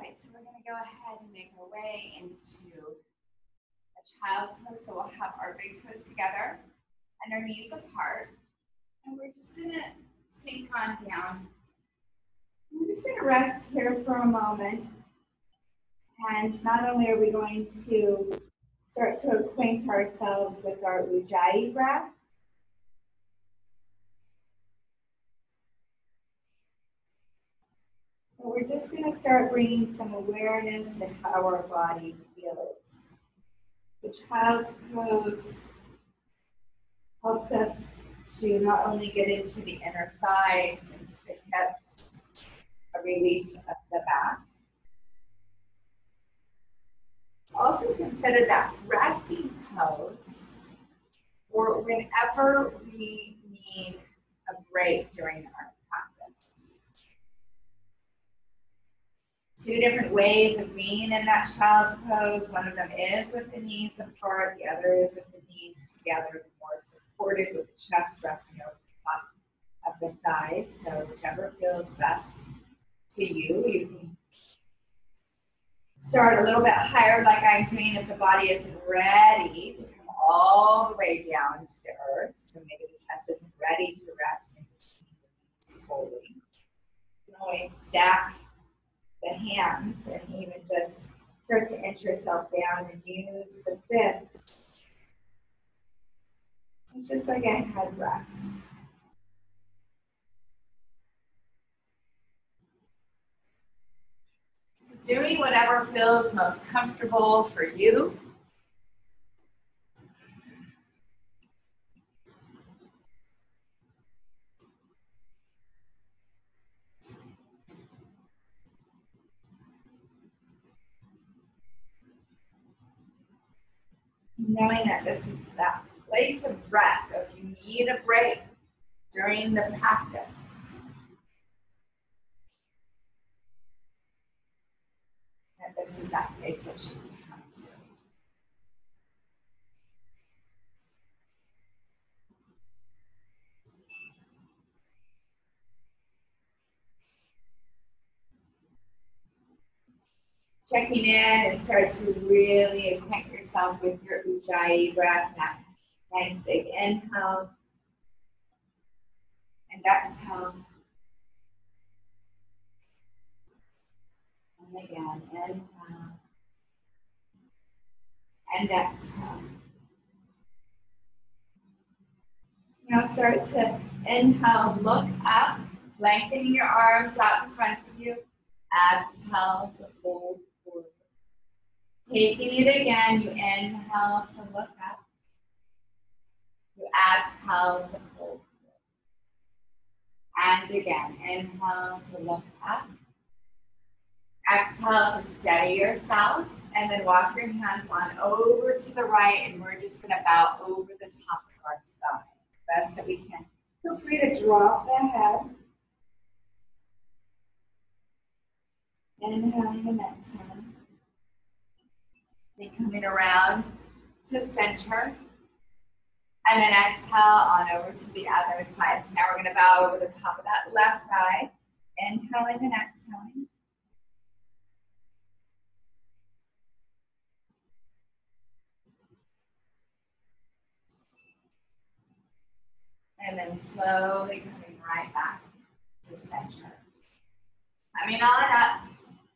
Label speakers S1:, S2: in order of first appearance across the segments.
S1: right, so we're gonna go ahead and make our way into a child's pose. So we'll have our big toes together and our knees apart. And we're just gonna sink on down. We're just gonna rest here for a moment. And not only are we going to start to acquaint ourselves with our Ujjayi breath, but we're just going to start bringing some awareness to how our body feels. The child's pose helps us to not only get into the inner thighs, into the hips, a release of the back. Also consider that resting pose or whenever we need a break during our practice. Two different ways of being in that child's pose. One of them is with the knees apart, the other is with the knees together, more supported with the chest resting over the top of the thighs. So whichever feels best to you, you can start a little bit higher like I'm doing if the body isn't ready to come all the way down to the earth. So maybe the chest isn't ready to rest between fully. You can always stack the hands and even just start to inch yourself down and use the fists. It's just like a head rest. So doing whatever feels most comfortable for you. Knowing that this is that place of rest. So if you need a break during the practice, that this is that place that you checking in and start to really acquaint yourself with your Ujjayi breath. Nice big inhale and exhale. And again, inhale and exhale. Now start to inhale, look up, lengthening your arms out in front of you. Exhale to fold Taking it again, you inhale to look up. You exhale to hold. And again, inhale to look up. Exhale to steady yourself. And then walk your hands on over to the right. And we're just going to bow over the top of our thigh. Best that we can. Feel free to drop the head. Inhaling and exhaling. Then coming around to center. And then exhale on over to the other side. So now we're going to bow over the top of that left thigh. Inhaling and exhaling. And then slowly coming right back to center. Coming on up,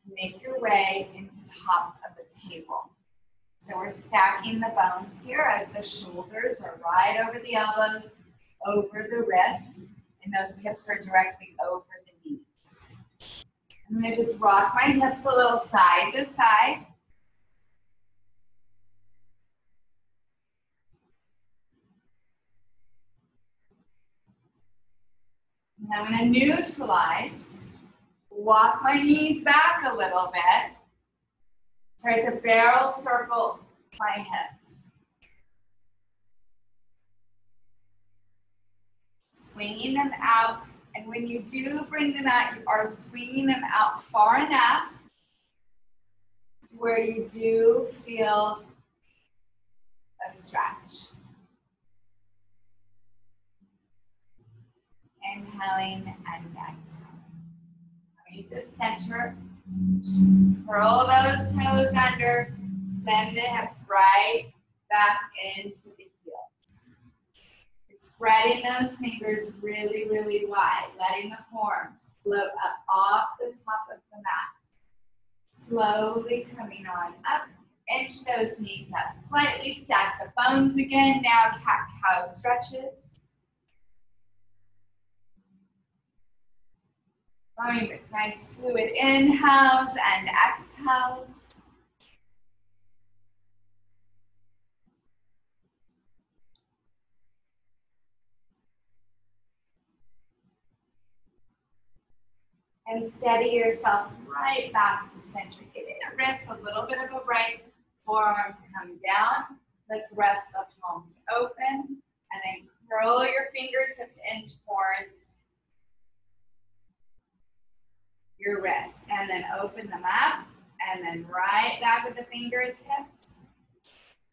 S1: make your way into top of the table. So we're stacking the bones here as the shoulders are right over the elbows, over the wrists, and those hips are directly over the knees. I'm gonna just rock my hips a little side to side. And I'm gonna neutralize, walk my knees back a little bit, Start to barrel circle my hips. Swinging them out. And when you do bring them out, you are swinging them out far enough to where you do feel a stretch. Inhaling and exhaling. I need to center Curl those toes under. Send the hips right back into the heels. Spreading those fingers really, really wide, letting the forms float up off the top of the mat. Slowly coming on up. Inch those knees up slightly. Stack the bones again. Now cat-cow stretches. With nice fluid inhales and exhales. And steady yourself right back to center. Giving the wrists a little bit of a break. Forearms come down. Let's rest the palms open. And then curl your fingertips in towards your wrists. And then open them up. And then right back with the fingertips.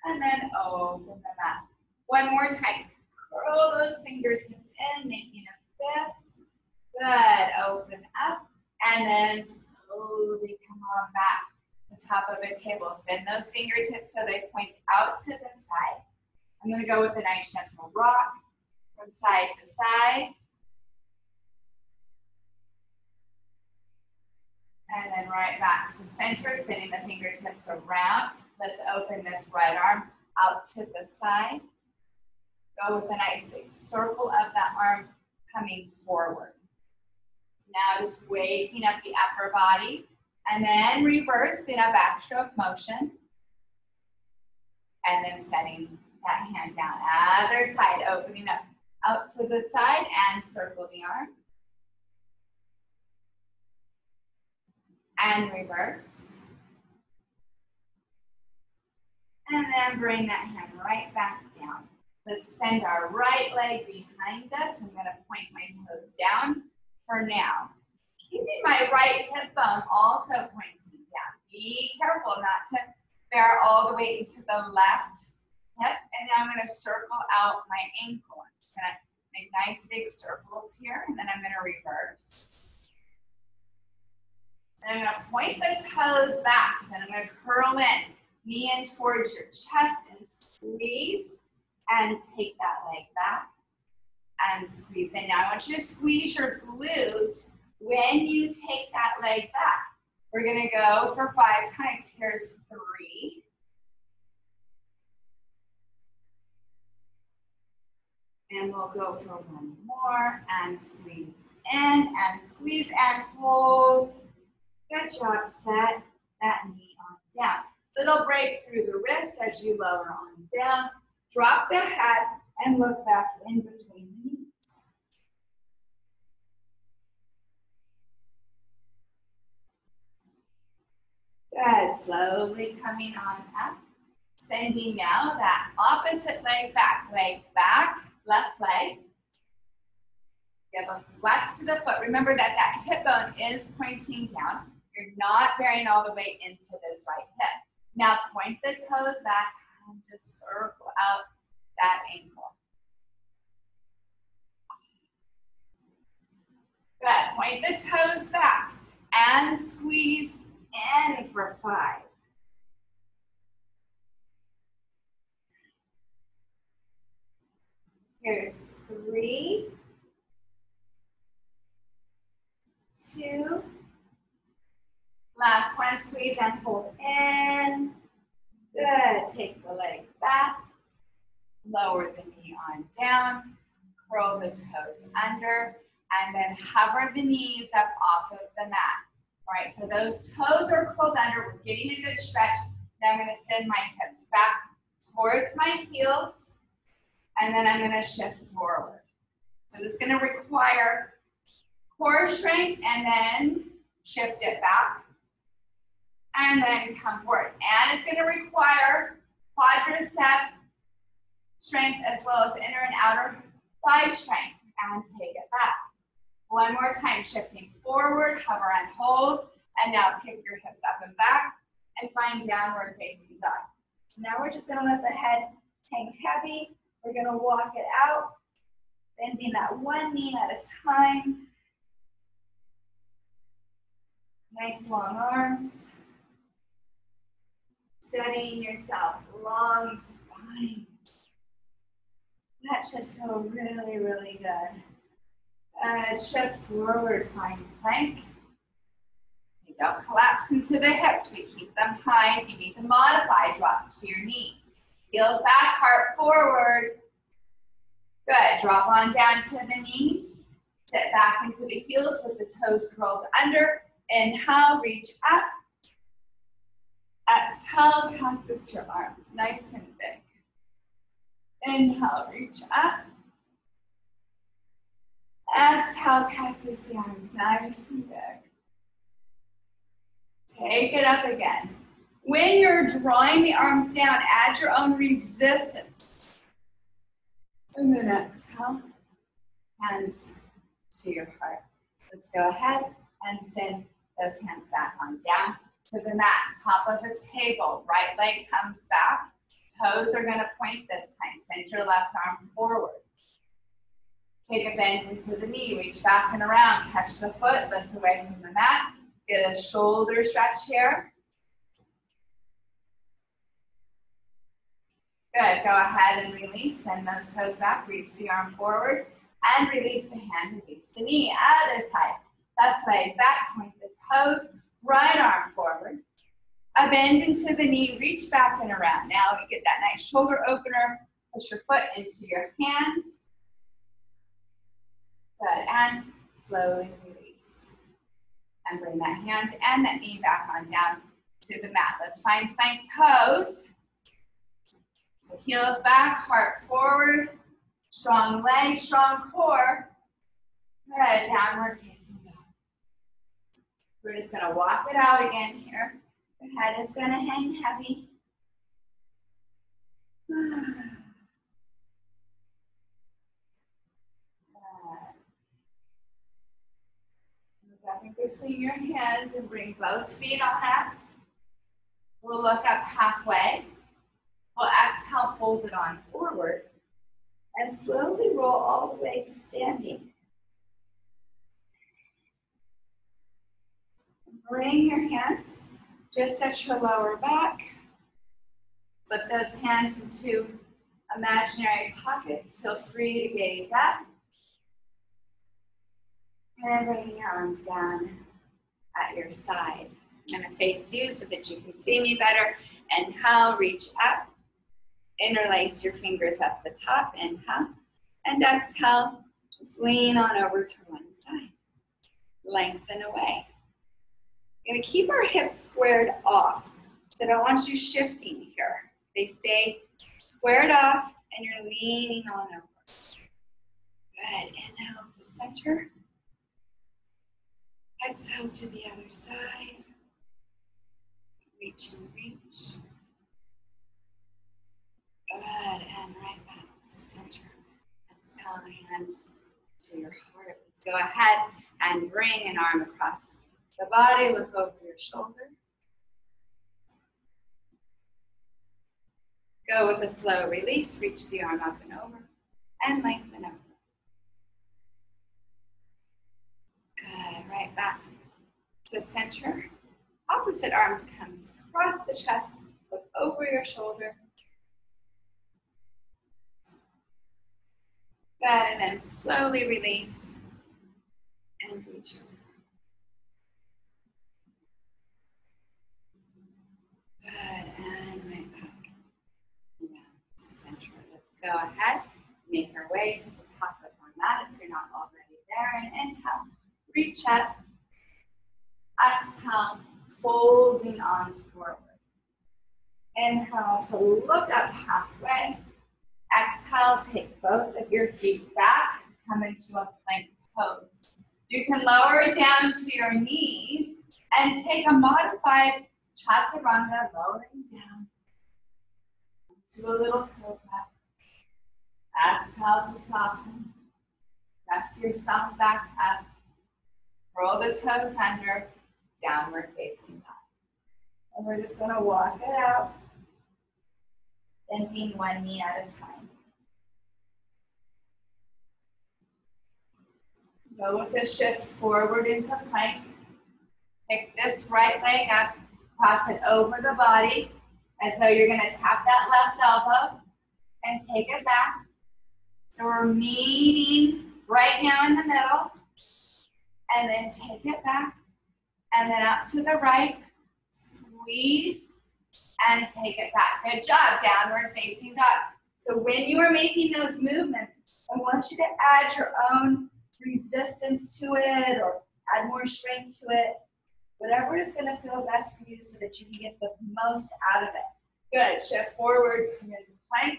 S1: And then open them up. One more time. Curl those fingertips in, making a fist. Good. Open up. And then slowly come on back to the top of a table. Spin those fingertips so they point out to the side. I'm going to go with a nice gentle rock from side to side. And then right back to center, spinning the fingertips around. Let's open this right arm out to the side. Go with a nice big circle of that arm coming forward. Now just waking up the upper body. And then reverse in a backstroke motion. And then setting that hand down. Other side, opening up out to the side and circle the arm. And reverse. And then bring that hand right back down. Let's send our right leg behind us. I'm gonna point my toes down for now. Keeping my right hip bone also pointing down. Be careful not to bear all the way into the left hip. And now I'm gonna circle out my ankle. I'm gonna make nice big circles here, and then I'm gonna reverse. And I'm gonna point the toes back. Then I'm gonna curl in, knee in towards your chest and squeeze. And take that leg back and squeeze in. Now I want you to squeeze your glute when you take that leg back. We're gonna go for five times. Here's three. And we'll go for one more and squeeze in and squeeze and hold. Good job. Set that knee on down. Little break through the wrist as you lower on down. Drop the head and look back in between the knees. Good. Slowly coming on up. Sending now that opposite leg back. Leg back, left leg. Have a flex to the foot. Remember that that hip bone is pointing down. You're not bearing all the weight into this right hip. Now point the toes back and just circle out that ankle. Good. Point the toes back and squeeze in for five. Here's three, two, last one, squeeze and hold in. Good, take the leg back, lower the knee on down, curl the toes under, and then hover the knees up off of the mat. All right, so those toes are curled under, we're getting a good stretch. Now I'm gonna send my hips back towards my heels, and then I'm gonna shift forward. So this is gonna require core strength and then shift it back and then come forward. And it's gonna require quadricep strength as well as inner and outer thigh strength. And take it back. One more time, shifting forward, hover and hold, and now pick your hips up and back and find downward facing dog. So now we're just gonna let the head hang heavy. We're gonna walk it out, bending that one knee at a time. Nice long arms. Steadying yourself, long spine. That should feel really, really good. Uh, good, shift forward, find plank. You don't collapse into the hips, we keep them high. If you need to modify, drop to your knees. Heels back, heart forward. Good, drop on down to the knees. Sit back into the heels with the toes curled under. Inhale, reach up. Exhale, cactus your arms nice and big. Inhale, reach up. Exhale, cactus the arms nice and big. Take it up again. When you're drawing the arms down, add your own resistance. And then exhale, hands to your heart. Let's go ahead and send those hands back on down to the mat, top of the table. Right leg comes back. Toes are gonna point this time. Send your left arm forward. Take a bend into the knee, reach back and around. Catch the foot, lift away from the mat. Get a shoulder stretch here. Good, go ahead and release. Send those toes back, reach the arm forward, and release the hand, release the knee. Other side. Left leg back, point the toes, right arm forward. A bend into the knee, reach back and around. Now you get that nice shoulder opener. Push your foot into your hands. Good, and slowly release. And bring that hand and that knee back on down to the mat. Let's find plank pose. So heels back, heart forward, strong legs, strong core. Good, downward facing. We're just gonna walk it out again here. Your head is gonna hang heavy. Between your hands and bring both feet on up. We'll look up halfway. We'll exhale, fold it on forward. And slowly roll all the way to standing. Bring your hands just touch your lower back. Flip those hands into imaginary pockets. Feel free to gaze up. And bring your arms down at your side. I'm going to face you so that you can see me better. And inhale, reach up. Interlace your fingers at the top. Inhale. And exhale, just lean on over to one side. Lengthen away. We're gonna keep our hips squared off. So I don't want you shifting here. They stay squared off and you're leaning on over. Good, inhale to center. Exhale to the other side. Reach and reach. Good, and right back to center. Exhale, hands to your heart. Let's go ahead and bring an arm across the body, look over your shoulder. Go with a slow release, reach the arm up and over, and lengthen over. Good, right back to center. Opposite arms comes across the chest, look over your shoulder. Good, and then slowly release and reach over. Good, and right back around to center. Let's go ahead, make your way to the top of our mat if you're not already there, and inhale, reach up. Exhale, folding on forward. Inhale to look up halfway. Exhale, take both of your feet back, come into a plank pose. You can lower it down to your knees and take a modified chaturanga, lowering down to a little cobra. Exhale to soften. Press yourself back up. Roll the toes under, downward facing dog. And we're just gonna walk it out, bending one knee at a time. Go with the shift forward into plank. Pick this right leg up, cross it over the body as though you're gonna tap that left elbow and take it back. So we're meeting right now in the middle and then take it back and then out to the right, squeeze and take it back. Good job, downward facing dog. So when you are making those movements, I want you to add your own resistance to it or add more strength to it. Whatever is gonna feel best for you so that you can get the most out of it. Good, shift forward, come into plank.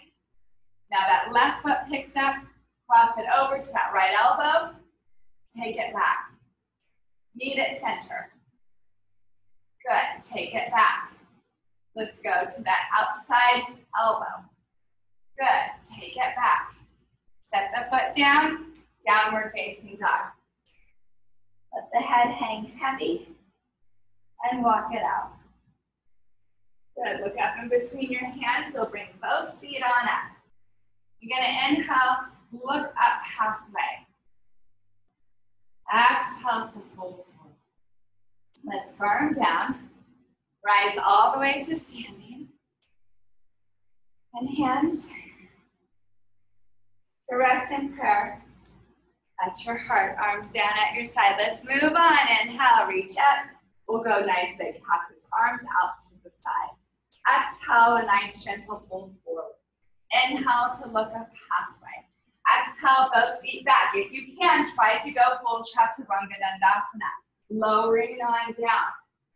S1: Now that left foot picks up, cross it over to that right elbow, take it back. Meet at center. Good, take it back. Let's go to that outside elbow. Good, take it back. Set the foot down, downward facing dog. Let the head hang heavy and walk it out. Good, look up in between your hands, You'll bring both feet on up. You're gonna inhale, look up halfway. Exhale to fold forward. Let's firm down. Rise all the way to standing. And hands to rest in prayer at your heart, arms down at your side. Let's move on. Inhale, reach up. We'll go nice big cactus, arms out to the side. Exhale, a nice gentle fold forward. Inhale to look up halfway. Exhale, both feet back. If you can, try to go full chaturanga dandasana. Lowering on down,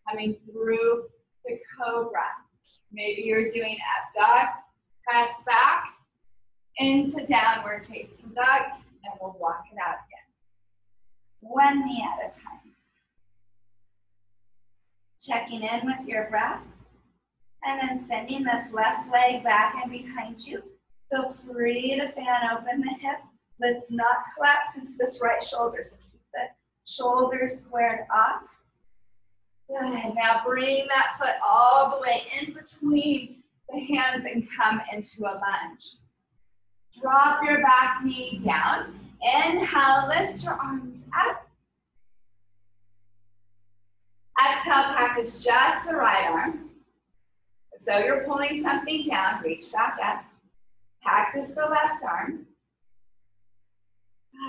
S1: coming through to cobra. Maybe you're doing up dog, press back into downward facing dog, and we'll walk it out again. One knee at a time. Checking in with your breath, and then sending this left leg back and behind you. Feel free to fan open the hip. Let's not collapse into this right shoulder. So keep the shoulders squared off. Good. Now bring that foot all the way in between the hands and come into a lunge. Drop your back knee down. Inhale, lift your arms up. Exhale, practice just the right arm. So you're pulling something down, reach back up. Practice the left arm.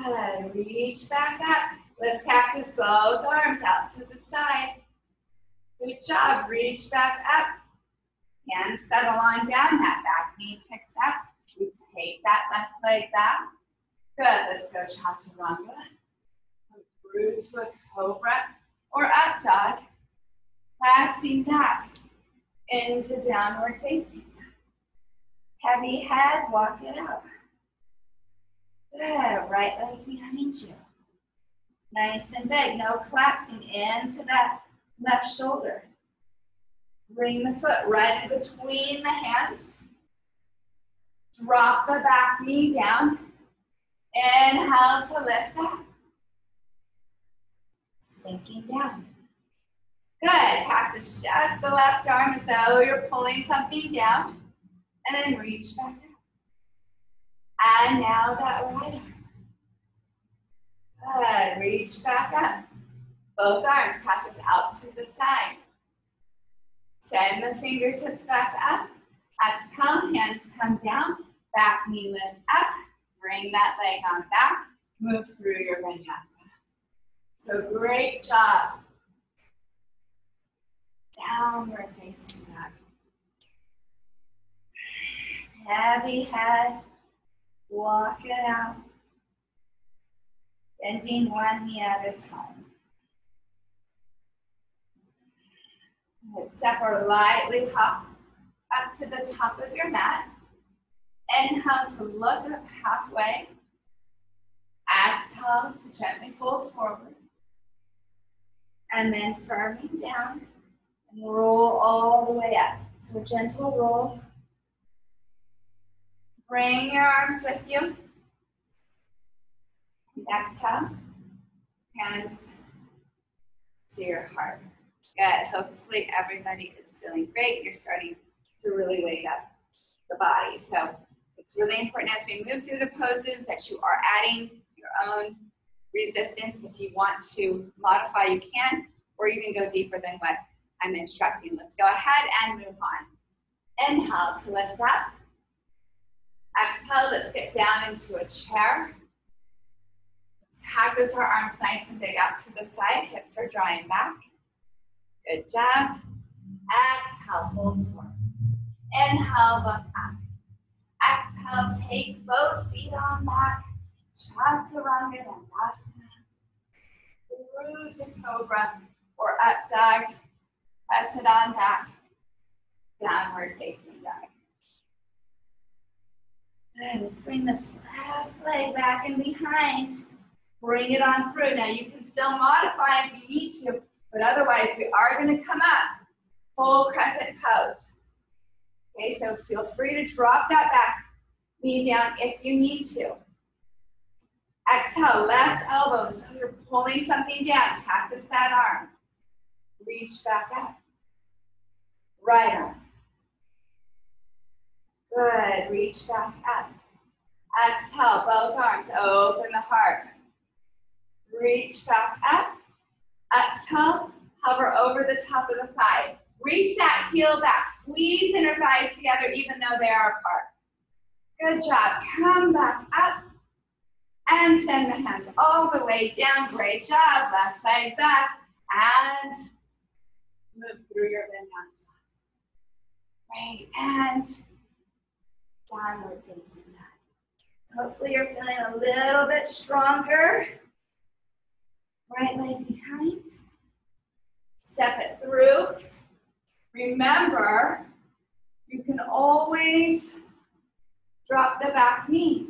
S1: Good, reach back up. Let's practice both arms out to the side. Good job. Reach back up. Hands settle on down. That back knee picks up. We take that left leg back. Good. Let's go chaturanga. Through to a cobra or up dog. Pressing back into downward facing dog. Heavy head, walk it out. Good. Right leg behind you. Nice and big. No collapsing into that left shoulder. Bring the foot right in between the hands. Drop the back knee down. Inhale to lift up. Sinking down. Good. Practice just the left arm as though you're pulling something down. And then reach back up. And now that right arm. Good. Reach back up. Both arms, practice out to the side. Send the fingertips back up. Exhale, hands come down. Back knee lifts up. Bring that leg on back. Move through your vinyasa. So great job. Downward facing dog. Heavy head. Walk it out. Bending one knee at a time. Step or lightly hop up to the top of your mat. Inhale to look up halfway. Exhale to gently fold forward. And then firming down and roll all the way up. So gentle roll. Bring your arms with you. Exhale. Hands to your heart. Good. Hopefully everybody is feeling great. You're starting to really wake up the body. So it's really important as we move through the poses that you are adding your own resistance. If you want to modify, you can. or even go deeper than what I'm instructing. Let's go ahead and move on. Inhale to lift up. Exhale, let's get down into a chair. Let's cactus our arms nice and big out to the side. Hips are drawing back. Good job. Exhale, fold forward. Inhale, look up. Exhale, take both feet on back. Chaturanga Dandasana. Through to Cobra or up dog. Press it on back. Downward facing dog. Good, let's bring this left leg back and behind. Bring it on through. Now you can still modify if you need to, but otherwise we are gonna come up. Full crescent pose. Okay, so feel free to drop that back knee down if you need to. Exhale, left elbow, so you're pulling something down, cactus that arm. Reach back up. Right arm. Good, reach back up. Exhale, both arms, open the heart. Reach back up. Exhale, hover over the top of the thigh. Reach that heel back, squeeze inner thighs together even though they are apart. Good job, come back up and send the hands all the way down. Great job, left leg back and move through your vinyasa. Great, and downward facing dog. Hopefully you're feeling a little bit stronger. Right leg behind. Step it through. Remember, you can always drop the back knee.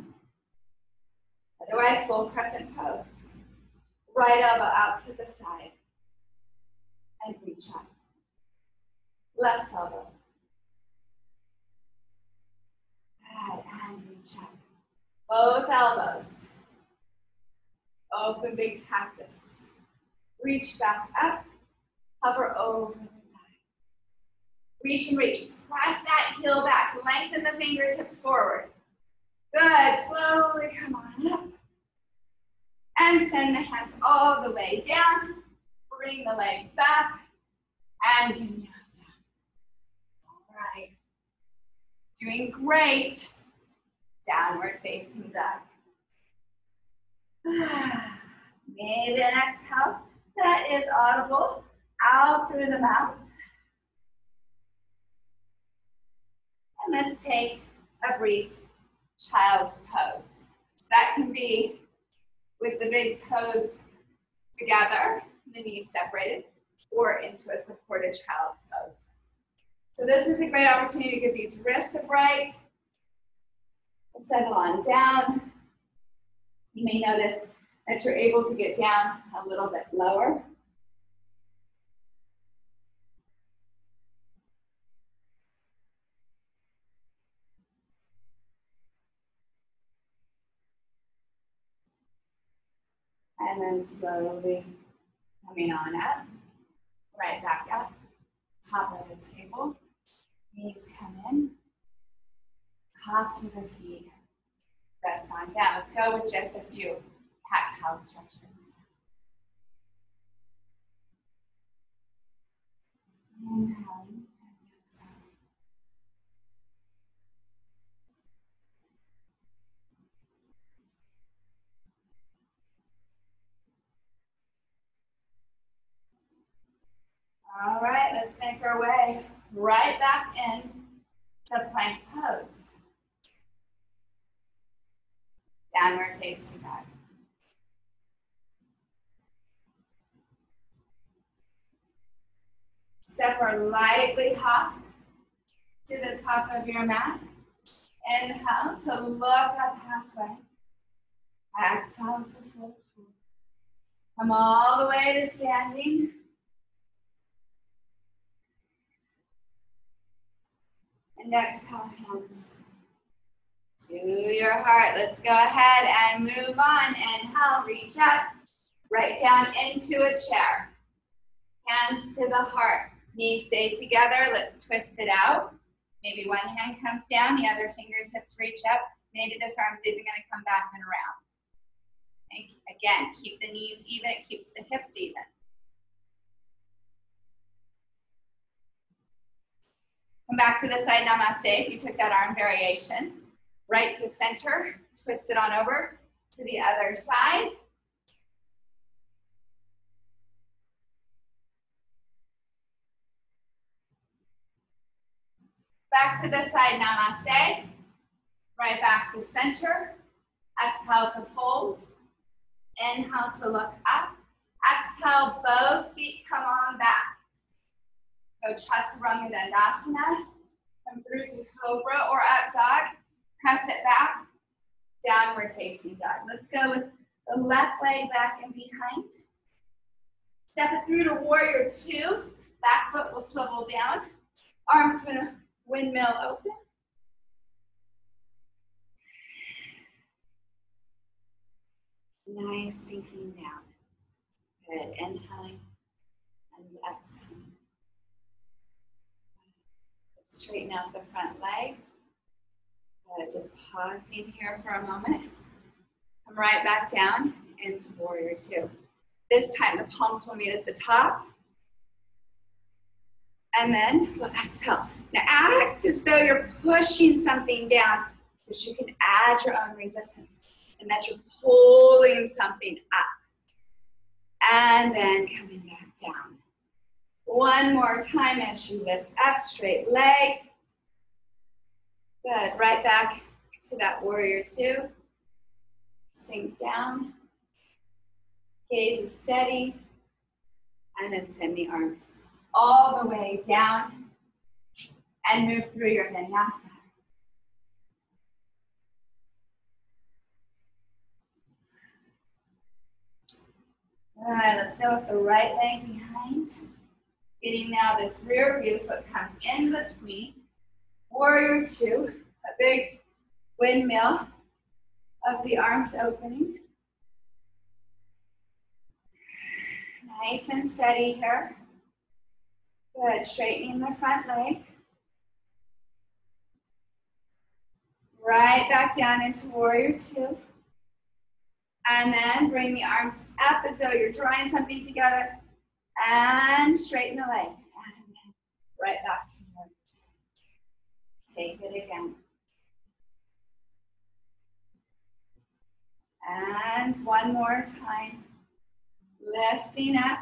S1: Otherwise, full crescent pose. Right elbow out to the side. And reach up. Left elbow. Good, and reach up. Both elbows. Open big cactus. Reach back up. Hover over the thigh. Reach and reach. Press that heel back. Lengthen the fingertips forward. Good. Slowly come on up. And send the hands all the way down. Bring the leg back. And vinyasa. All right. Doing great. Downward facing dog. Maybe an exhale that is audible out through the mouth. And let's take a brief child's pose. That can be with the big toes together, the knees separated, or into a supported child's pose. So this is a great opportunity to give these wrists a break. Settle on down. You may notice that you're able to get down a little bit lower. And then slowly coming on up, right back up, top of the table, knees come in, tops of the feet rest on down. Let's go with just a few cat cow stretches. All right, let's make our way right back in to plank pose. Downward facing dog. Step or lightly hop to the top of your mat. Inhale to look up halfway. Exhale to fold forward. Come all the way to standing. And exhale, hands to your heart. Let's go ahead and move on. Inhale, reach up, right down into a chair. Hands to the heart. Knees stay together. Let's twist it out. Maybe one hand comes down, the other fingertips reach up. Maybe this arm's even gonna come back and around. And again, keep the knees even, it keeps the hips even. Come back to the side namaste if you took that arm variation. Right to center, twist it on over to the other side. Back to the side namaste. Right back to center. Exhale to fold. Inhale to look up. Exhale, both feet come on back. Go Chaturanga Dandasana. Come through to Cobra or Up Dog. Press it back. Downward facing dog. Let's go with the left leg back and behind. Step it through to Warrior Two. Back foot will swivel down. Arms gonna windmill open. Nice sinking down. Good. Inhaling and exhaling. Straighten out the front leg. Just pausing here for a moment. Come right back down into warrior two. This time the palms will meet at the top. And then we'll exhale. Now act as though you're pushing something down so that you can add your own resistance and that you're pulling something up. And then coming back down. One more time as you lift up, straight leg. Good, right back to that warrior two. Sink down. Gaze is steady. And then send the arms all the way down and move through your vinyasa. All right, let's go with the right leg behind. Getting now this rear view foot comes in between. Warrior two, a big windmill of the arms opening. Nice and steady here. Good, straightening the front leg. Right back down into warrior two. And then bring the arms up as though you're drawing something together. And straighten the leg. And right back to warrior two. Take it again. And one more time. Lifting up.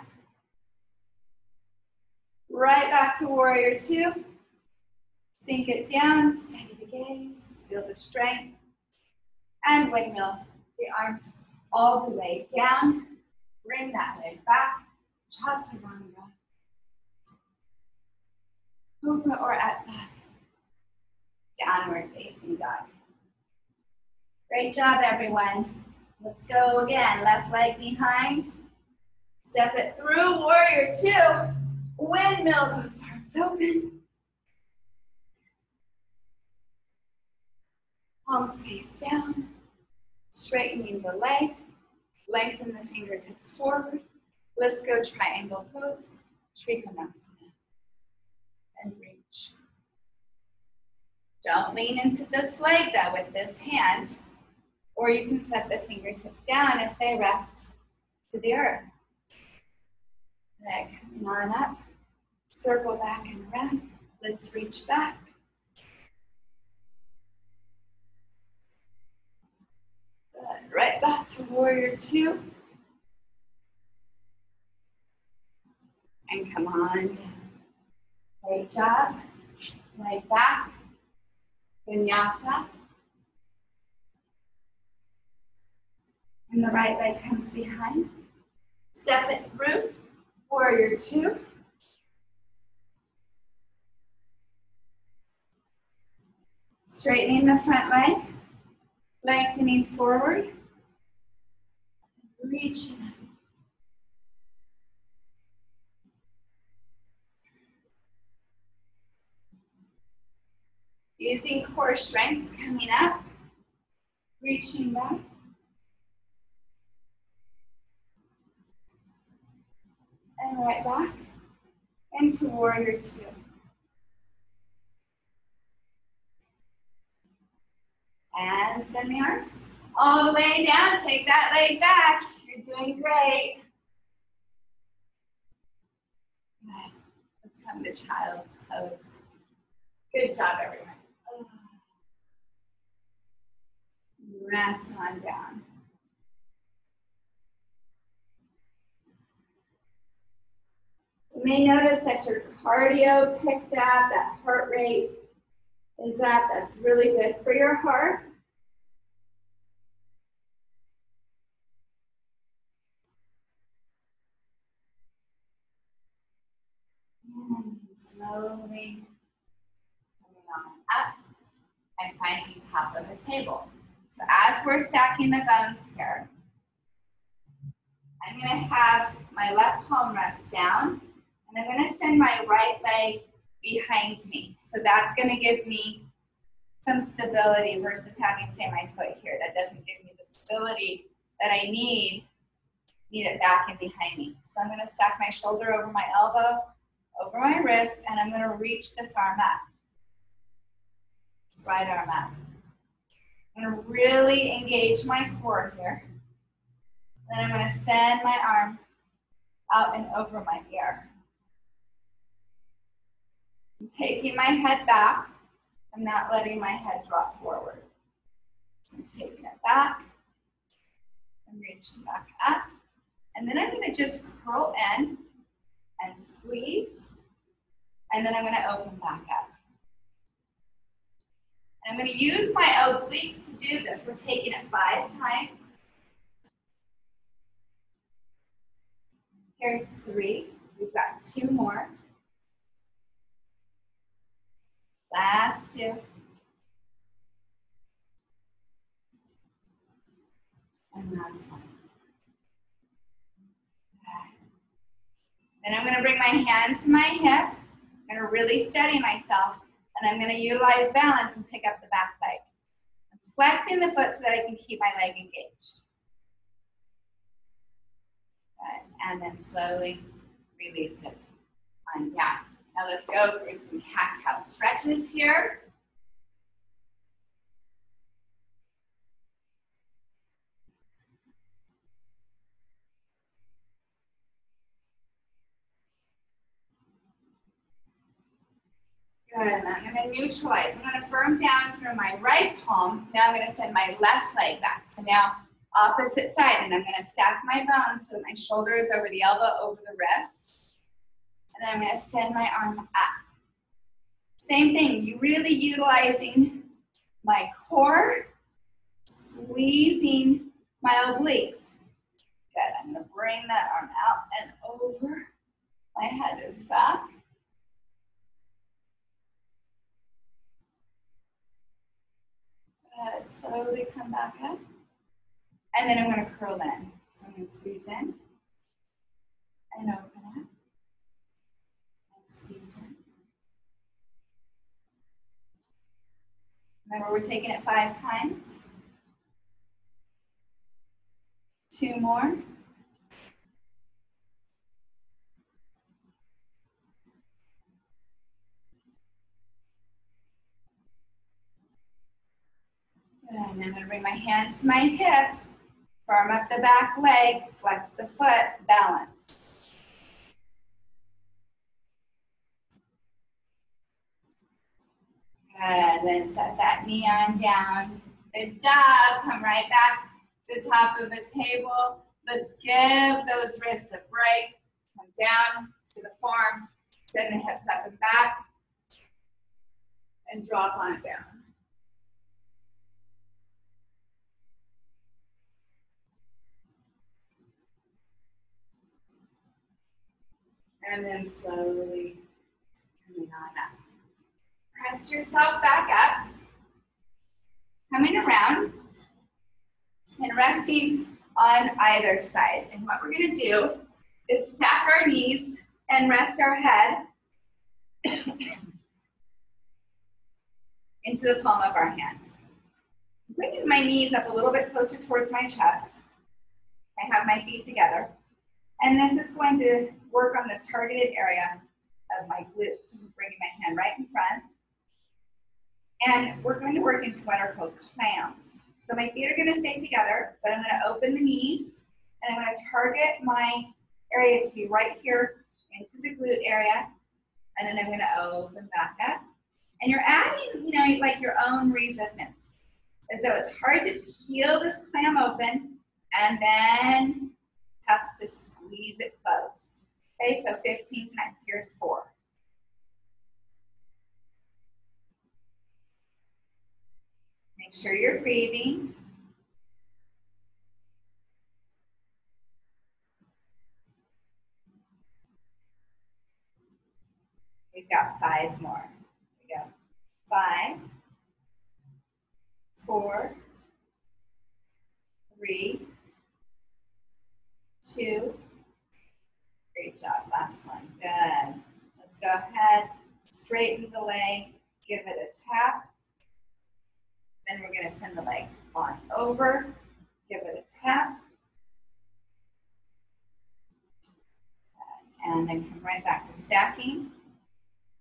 S1: Right back to warrior two. Sink it down, steady the gaze, feel the strength. And windmill, the arms all the way down. Bring that leg back, chaturanga. Cobra or at. Downward facing dog. Great job, everyone. Let's go again. Left leg behind. Step it through, warrior two. Windmill those arms open. Palms face down. Straightening the leg. Lengthen the fingertips forward. Let's go triangle pose. Trikonasana. And reach. Don't lean into this leg though with this hand. Or you can set the fingertips down if they rest to the earth. Leg coming on up. Circle back and around. Let's reach back. Right back to warrior two. And come on. Great job. Leg back. Vinyasa. And the right leg comes behind. Step it through. Warrior two. Straightening the front leg, lengthening forward, reaching Using core strength, coming up, reaching back. And right back into warrior two. And send the arms all the way down. Take that leg back. You're doing great. Good. Let's come to child's pose. Good job, everyone. Rest on down. You may notice that your cardio picked up, that heart rate is up. That's really good for your heart. And slowly coming on up and finding top of the table. So as we're stacking the bones here, I'm gonna have my left palm rest down and I'm gonna send my right leg behind me. So that's gonna give me some stability versus having, say, my foot here. That doesn't give me the stability that I need, need it back and behind me. So I'm gonna stack my shoulder over my elbow, over my wrist, and I'm gonna reach this arm up. This right arm up. I'm gonna really engage my core here. Then I'm gonna send my arm out and over my ear. I'm taking my head back. I'm not letting my head drop forward. I'm taking it back. I'm reaching back up. And then I'm gonna just curl in and squeeze. And then I'm gonna open back up. I'm gonna use my obliques to do this. We're taking it five times. Here's three. We've got two more. Last two. And last one. Then I'm gonna bring my hand to my hip. I'm gonna really steady myself. And I'm gonna utilize balance and pick up the back leg. I'm flexing the foot so that I can keep my leg engaged. Good. And then slowly release it on down. Now let's go through some cat-cow stretches here. Good, I'm gonna neutralize. I'm gonna firm down through my right palm. Now I'm gonna send my left leg back. So now opposite side, and I'm gonna stack my bones so that my shoulder is over the elbow, over the wrist. And I'm gonna send my arm up. Same thing, you really utilizing my core, squeezing my obliques. Good, I'm gonna bring that arm out and over. My head is back. Good, slowly come back up. And then I'm gonna curl in. So I'm gonna squeeze in and open up. And squeeze in. Remember, we're taking it five times. Two more. And I'm going to bring my hand to my hip, firm up the back leg, flex the foot, balance. Good, then set that knee on down. Good job, come right back to the top of the table. Let's give those wrists a break. Come down to the forearms, send the hips up and back, and drop on down. And then slowly coming on up. Press yourself back up. Coming around and resting on either side. And what we're gonna do is stack our knees and rest our head into the palm of our hand. Bringing my knees up a little bit closer towards my chest. I have my feet together. And this is going to work on this targeted area of my glutes. I'm bringing my hand right in front. And we're going to work into what are called clams. So my feet are going to stay together, but I'm going to open the knees and I'm going to target my area to be right here into the glute area. And then I'm going to open back up And you're adding, you know, like your own resistance. So it's hard to peel this clam open and then have to squeeze it closed. Okay, so 15 times, here's four. Make sure you're breathing. We've got five more. Here we go. Five, four, three, two. Great job. Last one. Good. Let's go ahead, straighten the leg, give it a tap. Then we're going to send the leg on over, give it a tap. And then come right back to stacking.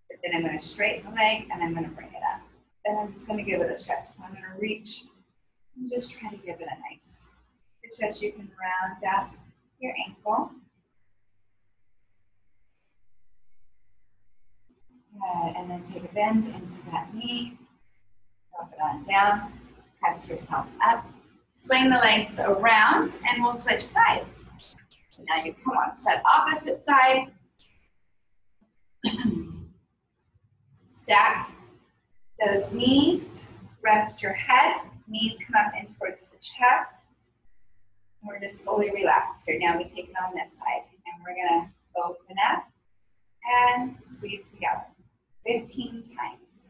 S1: But then I'm going to straighten the leg and I'm going to bring it up. Then I'm just going to give it a stretch. So I'm going to reach and just try to give it a nice stretch. You can round out your ankle. Good. And then take a bend into that knee. Drop it on down. Press yourself up. Swing the legs around and we'll switch sides. So now you come on to that opposite side. Stack those knees. Rest your head. Knees come up in towards the chest. We're just fully relaxed here. Now we take it on this side and we're gonna open up and squeeze together 15 times.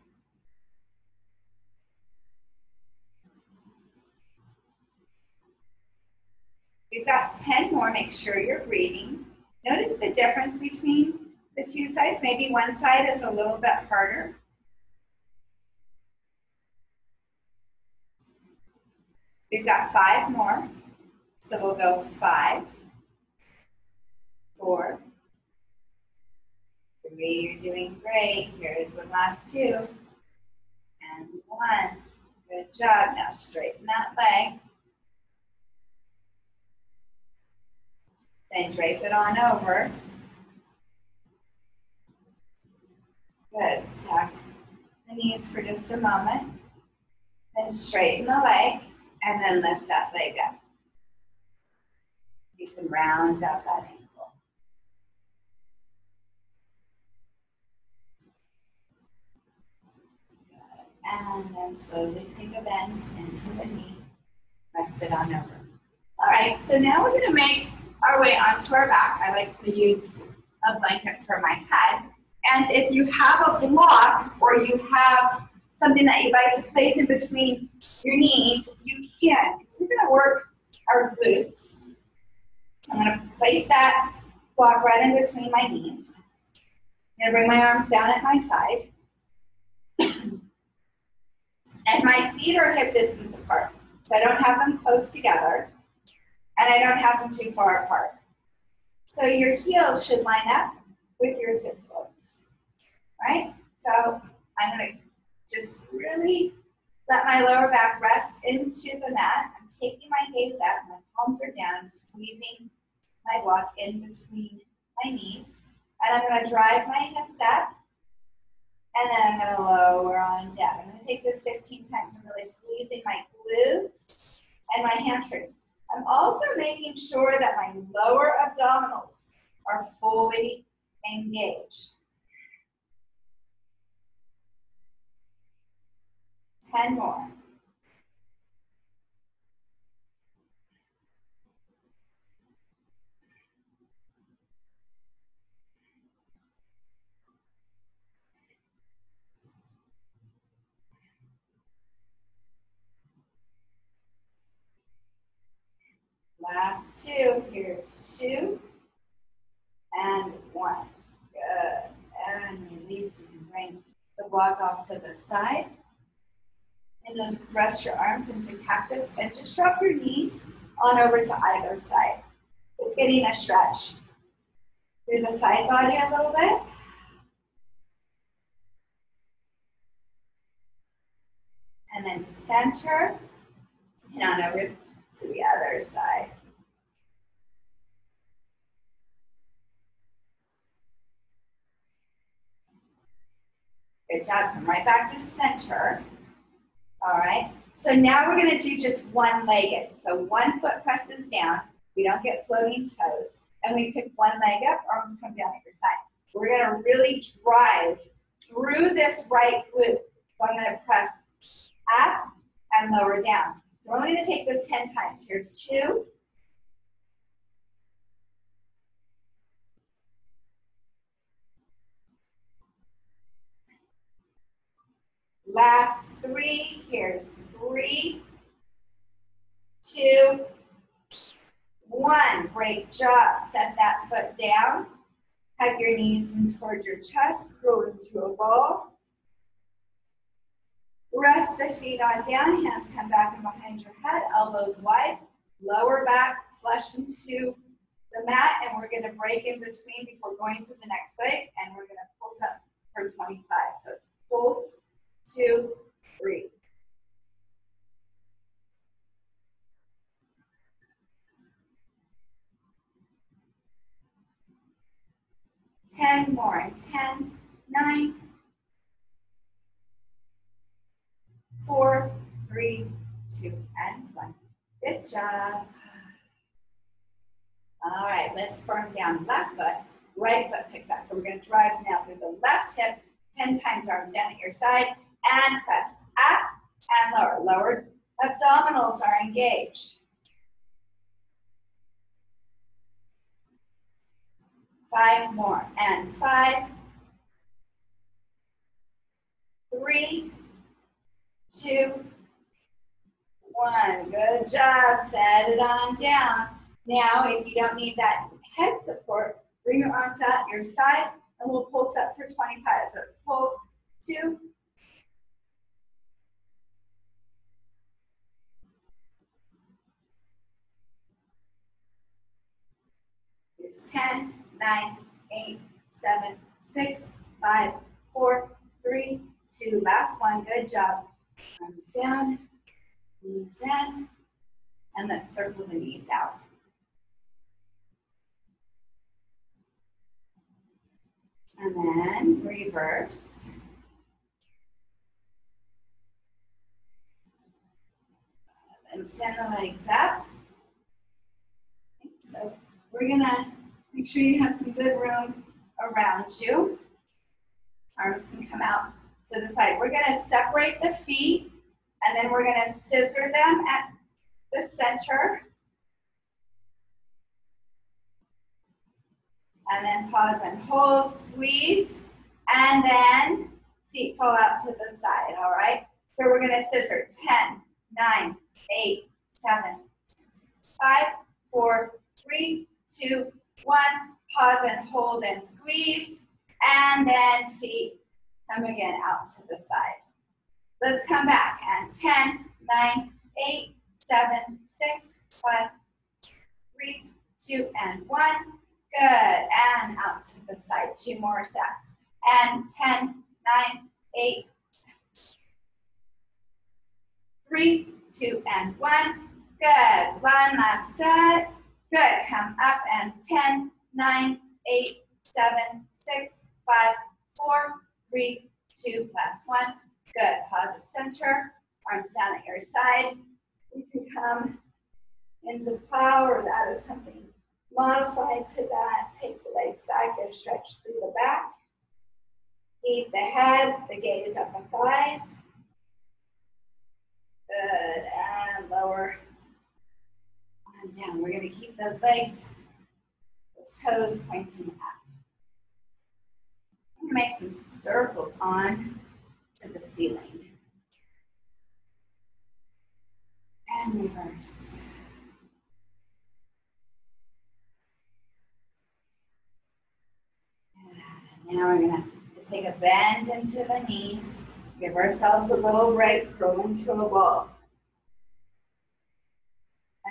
S1: We've got 10 more, make sure you're breathing. Notice the difference between the two sides. Maybe one side is a little bit harder. We've got five more. So we'll go five, four, three, you're doing great. Here's the last two, and one. Good job. Now straighten that leg. Then drape it on over. Good. Stack the knees for just a moment. Then straighten the leg, and then lift that leg up. You can round out that ankle. And then slowly take a bend into the knee. Rest it on over. All right, so now we're gonna make our way onto our back. I like to use a blanket for my head. And if you have a block or you have something that you'd like to place in between your knees, you can. we're gonna work our glutes so I'm going to place that block right in between my knees. I'm to bring my arms down at my side. And my feet are hip distance apart. So I don't have them close together. And I don't have them too far apart. So your heels should line up with your sits bones. Right? So I'm going to just really let my lower back rest into the mat. I'm taking my gaze up, my palms are down, squeezing my block in between my knees. And I'm gonna drive my hips up. And then I'm gonna lower on down. I'm gonna take this 15 times. I'm really squeezing my glutes and my hamstrings. I'm also making sure that my lower abdominals are fully engaged. 10 more. Last two. Here's two and one. Good. And release. You bring the block off to the side. And you'll just rest your arms into cactus and just drop your knees on over to either side. Just getting a stretch through the side body a little bit. And then to center and on over to the other side. Good job. Come right back to center. All right. So now we're going to do just one legged. So one foot presses down. We don't get floating toes. And we pick one leg up, arms come down at your side. We're going to really drive through this right glute. So I'm going to press up and lower down. So we're only going to take this 10 times. Here's two. Last three. Here's three, two, one. Great job. Set that foot down. Hug your knees in toward your chest. Curl into a ball. Rest the feet on down. Hands come back and behind your head. Elbows wide. Lower back. Flush into the mat. And we're going to break in between before going to the next leg. And we're going to pulse up for 25. So it's pulse, two, three. Ten more, ten, nine, four, three, two, and one. Good job. All right, let's firm down left foot, right foot picks up. So we're gonna drive now through the left hip, 10 times arms down at your side, and press up and lower. Lower abdominals are engaged. Five more, and five, three, two, one. Good job, set it on down. Now, if you don't need that head support, bring your arms out your side, and we'll pulse up for 25. So it's pulse, two, It's 10, 9, 8, 7, 6, 5, 4, 3, 2. Last one. Good job. Arms down, knees in, and let's circle the knees out. And then reverse. And send the legs up. So we're gonna make sure you have some good room around you. Arms can come out to the side. We're gonna separate the feet and then we're gonna scissor them at the center. And then pause and hold, squeeze, and then feet pull out to the side, all right? So we're gonna scissor 10, 9, 8, 7, 6, 5, 4, 3, two, one. Pause and hold and squeeze. And then feet come again out to the side. Let's come back. And 10, 9, 8, 7, 6, 5, 3, 2, and 1. Good. And out to the side. Two more sets. And 10, 9, 8, 3, 2, and 1. Good. One last set. Good. Come up and 10, 9, 8, 7, 6, 5, 4, 3, 2, last one. Good. Pause at center. Arms down at your side. You can come into power, that is something modified to that. Take the legs back and stretch through the back. Keep the head, the gaze up the thighs. Good. And lower and down. We're to keep those legs, those toes pointing up. To make some circles on to the ceiling. And reverse. Now we're to just take a bend into the knees, give ourselves a little break, curl into a ball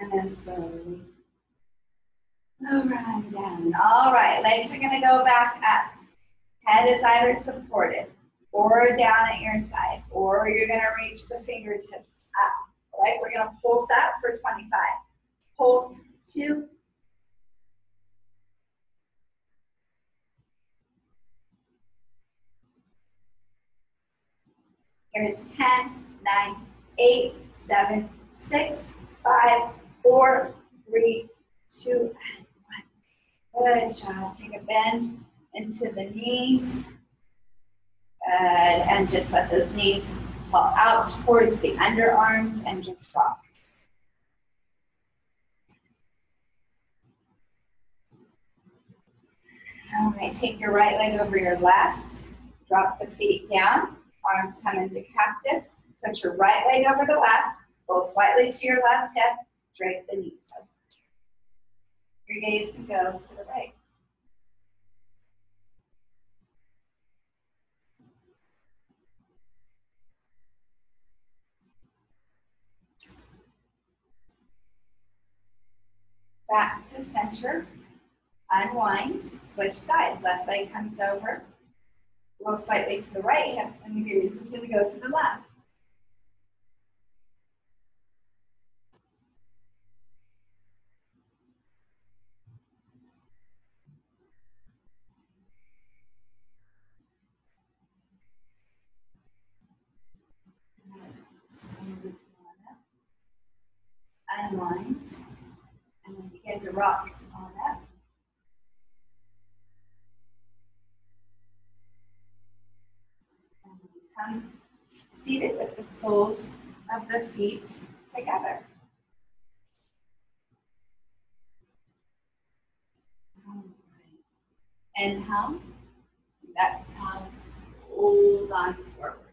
S1: and then slowly lower and down. All right, legs are gonna go back up. Head is either supported or down at your side, or you're gonna reach the fingertips up. Right, we're gonna pulse up for 25. Pulse two, Here's 10, 9, 8, 7, 6, 5, 4, 3, 2, and 1. Good job. Take a bend into the knees. Good. And just let those knees fall out towards the underarms and just drop. All right, take your right leg over your left. Drop the feet down. Arms come into cactus. Touch your right leg over the left. Roll slightly to your left hip. Drape the knees over. Your gaze can go to the right. Back to center. Unwind. Switch sides. Left leg comes over. Roll slightly to the right and the gaze is going to go to the left. Unwind. And then begin to rock. Come seated with the soles of the feet together. Inhale, exhale, hold on forward.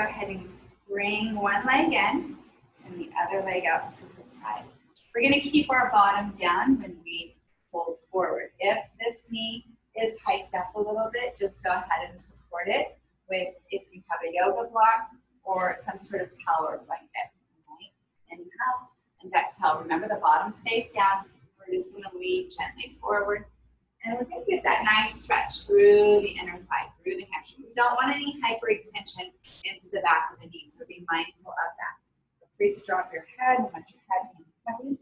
S1: Go ahead and bring one leg in, send the other leg out to the side. We're gonna keep our bottom down when we fold forward. If this knee is hiked up a little bit, just go ahead and support it with, if you have a yoga block or some sort of towel or blanket. Inhale and exhale. Remember the bottom stays down. We're just gonna lean gently forward and we're going to get that nice stretch through the inner thigh, through the hamstring. We don't want any hyperextension into the back of the knee, so be mindful of that. Feel free to drop your head let your head hang heavy.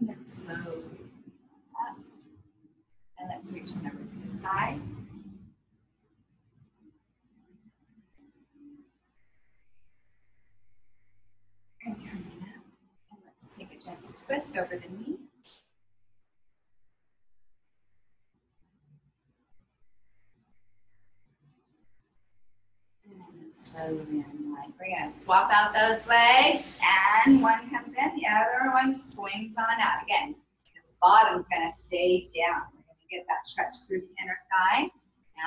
S1: And then. And let's reach on over to the side. And coming up. And let's take a gentle twist over the knee. And then slowly unwind. We're going to swap out those legs. And one comes in, the other one swings on out. Again, this bottom's gonna stay down. Get that stretch through the inner thigh.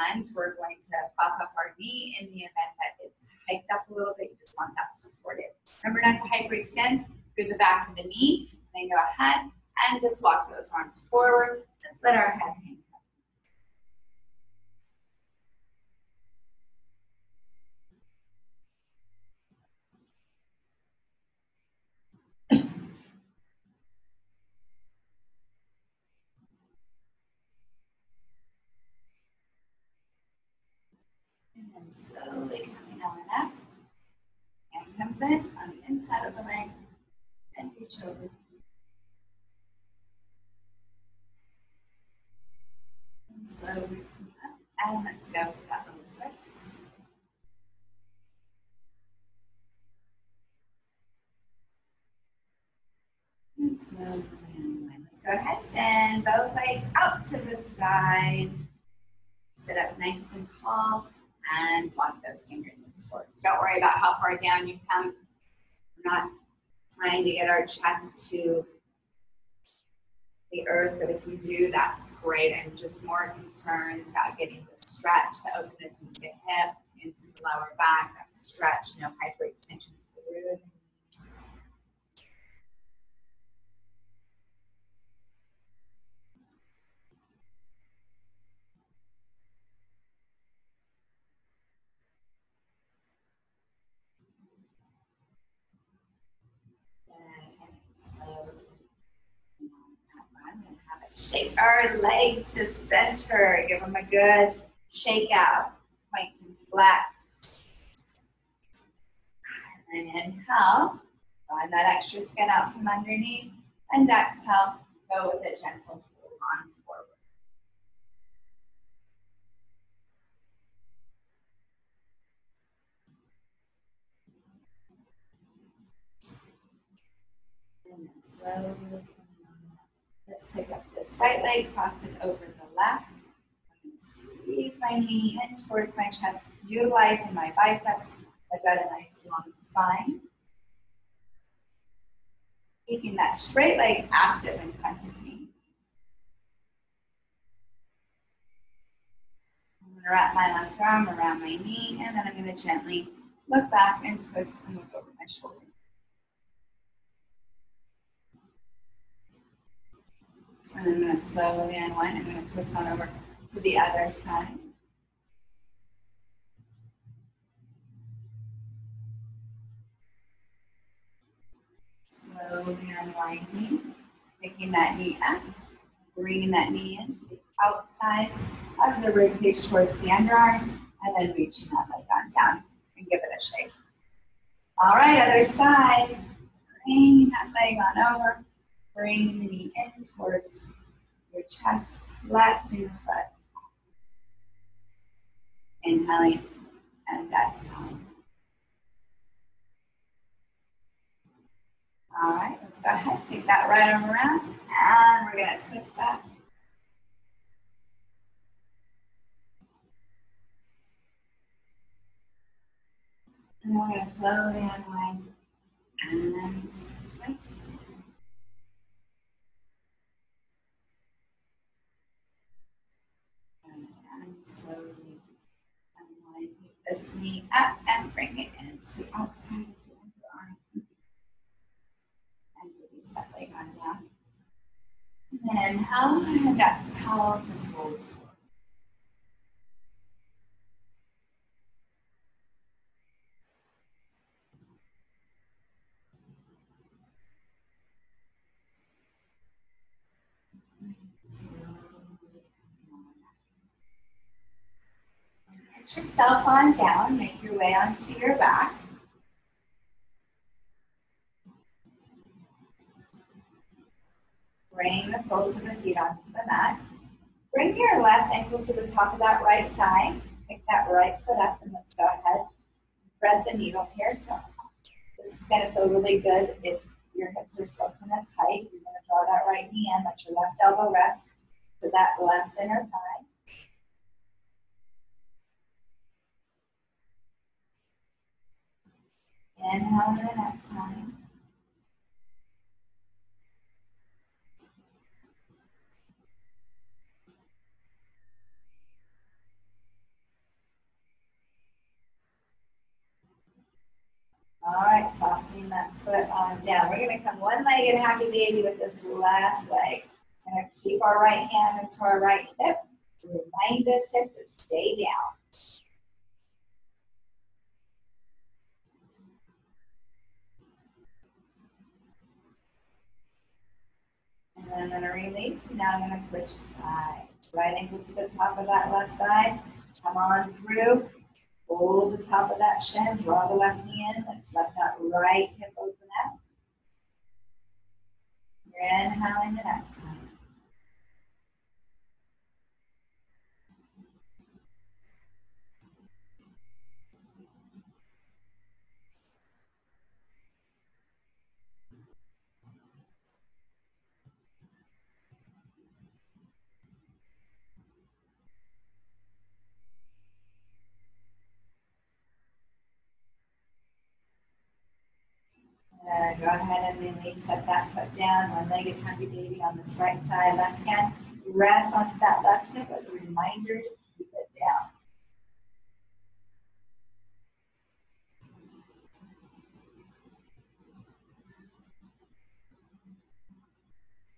S1: And we're going to pop up our knee in the event that it's hiked up a little bit. You just want that supported. Remember not to hyperextend through the back of the knee. Then go ahead and just walk those arms forward. Let's let our head hang. And slowly coming on up. Hand comes in on the inside of the leg and reach over. And slowly come up. And let's go for that little twist. And slowly unwind. Let's go ahead, and both legs out to the side. Sit up nice and tall and lock those fingers in sports. Don't worry about how far down you come. We're not trying to get our chest to the earth, but if you do, that's great. I'm just more concerned about getting the stretch, the openness into the hip, into the lower back, that stretch, you know, hyperextension through the knees. Shake our legs to center. Give them a good shake out. Point and flex. And then inhale. Find that extra skin out from underneath. And exhale. Go with a gentle pull on forward. And then slowly Let's pick up this right leg, cross it over the left. Squeeze my knee in towards my chest, utilizing my biceps. I've got a nice long spine. Keeping that straight leg active in front of me. I'm to wrap my left arm around my knee, and then I'm going to gently look back and twist and look over my shoulder. And I'm going to slowly unwind. I'm going to twist on over to the other side. Slowly unwinding, picking that knee up, bringing that knee into the outside of the rib cage towards the underarm, and then reaching that leg on down and give it a shake. All right, other side. Bringing that leg on over, bringing the knee in towards your chest, flexing the foot. Inhaling and exhaling. All right, let's go ahead, take that right arm around, and we're gonna twist that. And we're gonna slowly unwind and twist. And slowly unwind this knee up and bring it into the outside of the underarm. And release that leg on down. And then inhale and exhale to fold Get yourself on down, make your way onto your back. Bring the soles of the feet onto the mat. Bring your left ankle to the top of that right thigh. Pick that right foot up and let's go ahead. Thread the needle here. So this is going to feel really good if your hips are still kind of tight. You're going to draw that right knee in, let your left elbow rest to that left inner thigh. Inhale and exhale. All right, softening that foot on down. We're gonna come one-legged happy baby with this left leg. We're gonna keep our right hand into our right hip. Remind this hip to stay down. And then gonna release, now I'm gonna switch sides. Right ankle to the top of that left thigh. Come on through. Hold the top of that shin, draw the left knee in. Let's let that right hip open up. You're inhaling and exhaling. Uh, go ahead and release, set that foot down, one-legged happy baby on this right side, left hand. Rest onto that left hip as a reminder to keep it down.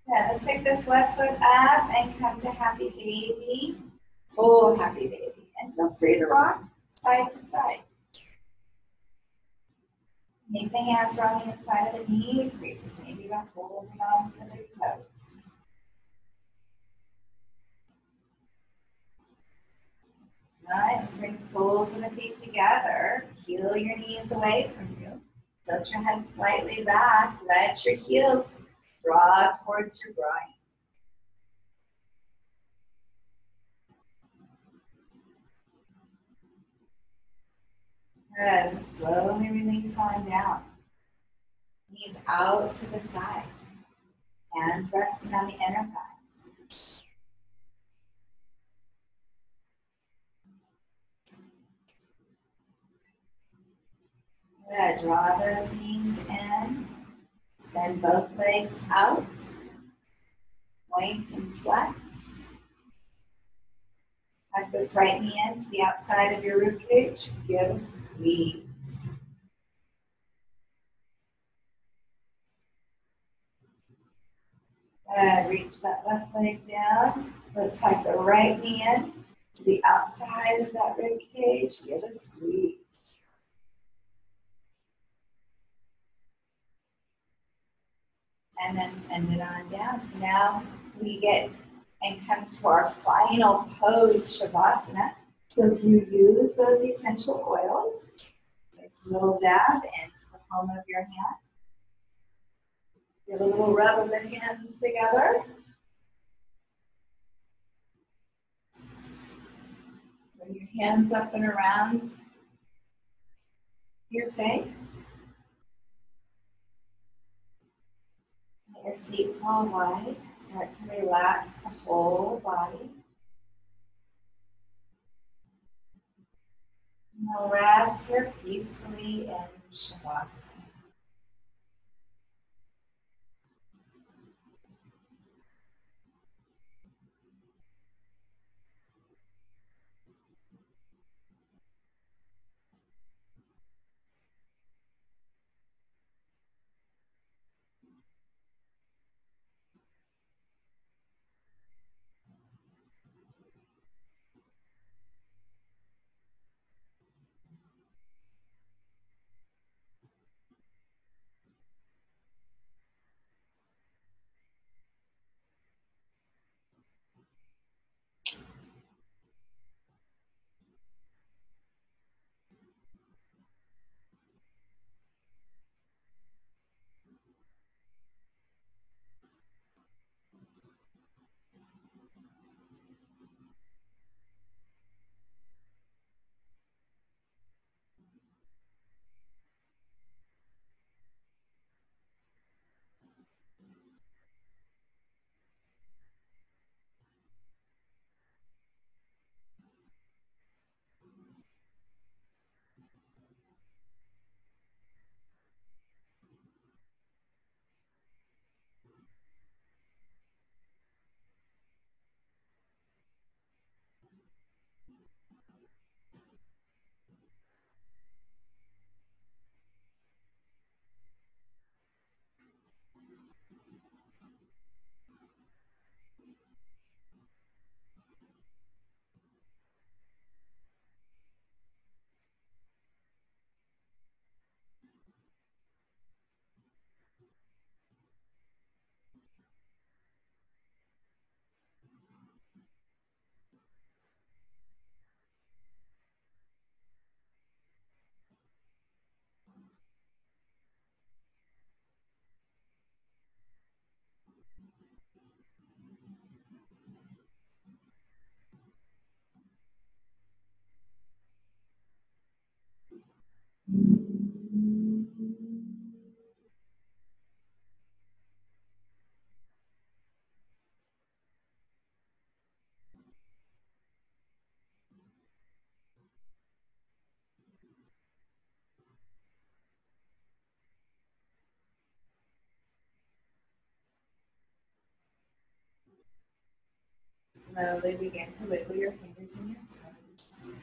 S1: Yeah, let's take this left foot up and come to happy baby. Full happy baby. And feel free to rock side to side. Make the hands around the inside of the knee creases, maybe even holding on to the big toes. All right, bring the soles of the feet together. Heel your knees away from you. Tilt your head slightly back. Let your heels draw towards your groin. Good. Slowly release on down. Knees out to the side. Hands resting on the inner thighs. Good. Draw those knees in. Send both legs out. Point and flex. Tuck this right knee into the outside of your rib cage. Give a squeeze. Good. Reach that left leg down. Let's tuck the right in to the outside of that rib cage. Give a squeeze. And then send it on down. So now we get and come to our final pose, Shavasana. So if you use those essential oils, just a little dab into the palm of your hand. Give a little rub of the hands together. Bring your hands up and around your face. Feet wide. Start to relax the whole body. Now rest here peacefully in Shavasana. Slowly begin to wiggle your fingers and your toes.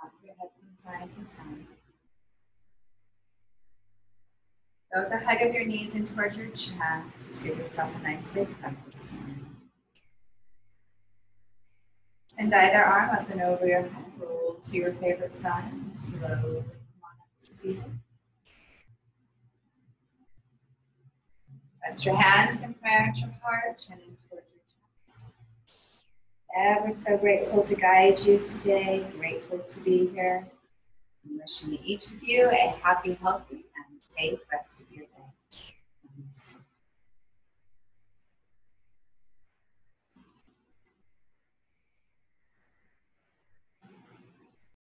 S1: Rock your head from side to side. Go with the hug of your knees in towards your chest. Give yourself a nice big hug this morning. Send either arm up and over your head. Roll to your favorite side and slowly come on up to seated. Rest your hands in prayer at your heart, chin towards Ever so grateful to guide you today, grateful to be here. I'm wishing each of you a happy, healthy, and safe rest of your day.